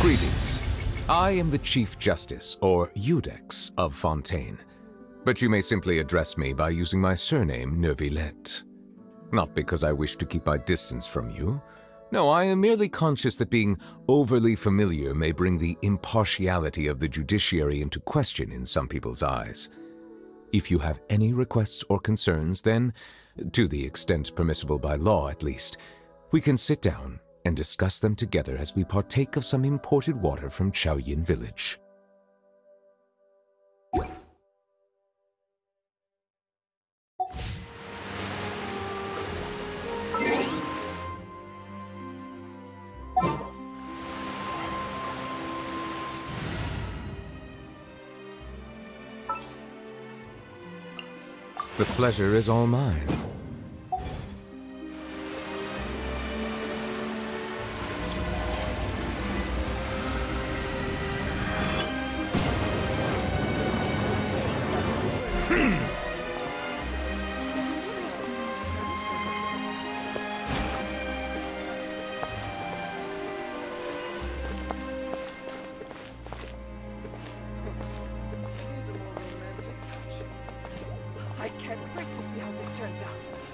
Greetings. I am the Chief Justice, or Iudex, of Fontaine. But you may simply address me by using my surname, Neuvillette. Not because I wish to keep my distance from you. No, I am merely conscious that being overly familiar may bring the impartiality of the judiciary into question in some people's eyes. If you have any requests or concerns, then, to the extent permissible by law at least, we can sit down and discuss them together as we partake of some imported water from Qiaoying village. The pleasure is all mine. I can't wait to see how this turns out.